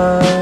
heart.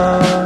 Far.